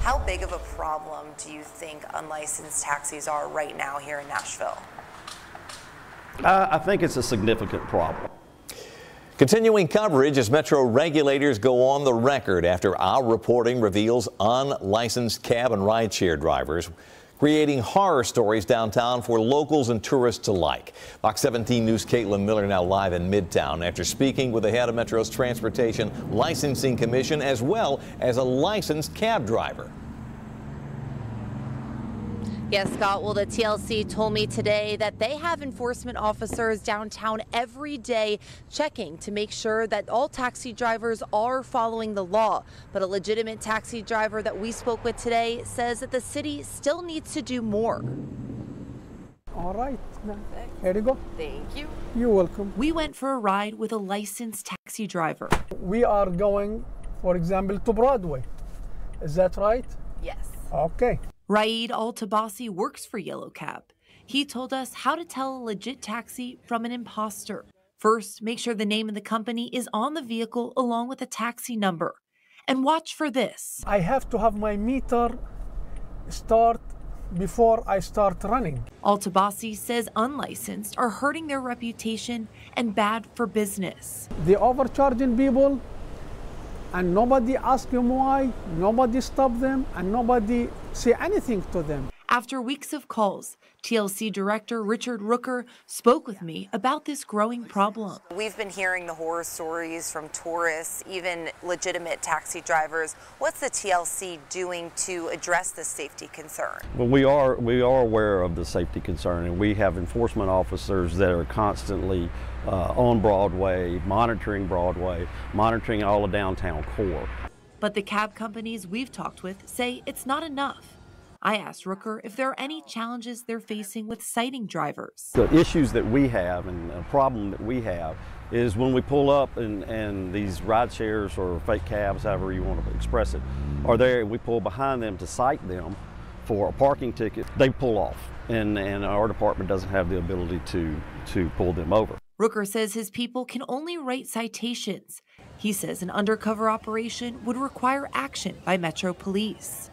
How big of a problem do you think unlicensed taxis are right now here in Nashville? Uh, I think it's a significant problem. Continuing coverage as Metro regulators go on the record after our reporting reveals unlicensed cab and rideshare drivers creating horror stories downtown for locals and tourists alike. Fox 17 News' Caitlin Miller now live in Midtown after speaking with the head of Metro's Transportation Licensing Commission as well as a licensed cab driver. Yes, Scott. Well, the TLC told me today that they have enforcement officers downtown every day checking to make sure that all taxi drivers are following the law. But a legitimate taxi driver that we spoke with today says that the city still needs to do more. All right. Here you go. Thank you. You're welcome. We went for a ride with a licensed taxi driver. We are going, for example, to Broadway. Is that right? Yes. Okay. Raid Al Tabasi works for Yellow Cab. He told us how to tell a legit taxi from an imposter. First, make sure the name of the company is on the vehicle along with the taxi number. And watch for this. I have to have my meter start before I start running. Al Tabasi says unlicensed are hurting their reputation and bad for business. The overcharging people and nobody ask them why, nobody stop them, and nobody say anything to them. After weeks of calls, TLC Director Richard Rooker spoke with me about this growing problem. We've been hearing the horror stories from tourists, even legitimate taxi drivers. What's the TLC doing to address this safety concern? Well, we are we are aware of the safety concern, and we have enforcement officers that are constantly uh, on Broadway, monitoring Broadway, monitoring all the downtown core. But the cab companies we've talked with say it's not enough. I asked Rooker if there are any challenges they're facing with citing drivers. The issues that we have and the problem that we have is when we pull up and, and these ride shares or fake cabs, however you want to express it, are there we pull behind them to cite them for a parking ticket, they pull off. And, and our department doesn't have the ability to, to pull them over. Rooker says his people can only write citations. He says an undercover operation would require action by Metro Police.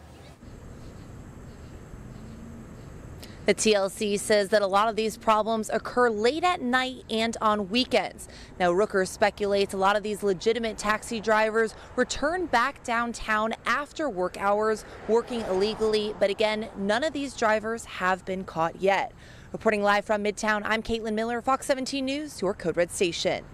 The TLC says that a lot of these problems occur late at night and on weekends. Now, Rooker speculates a lot of these legitimate taxi drivers return back downtown after work hours working illegally. But again, none of these drivers have been caught yet. Reporting live from Midtown, I'm Caitlin Miller, Fox 17 News, your Code Red station.